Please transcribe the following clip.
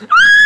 Ah!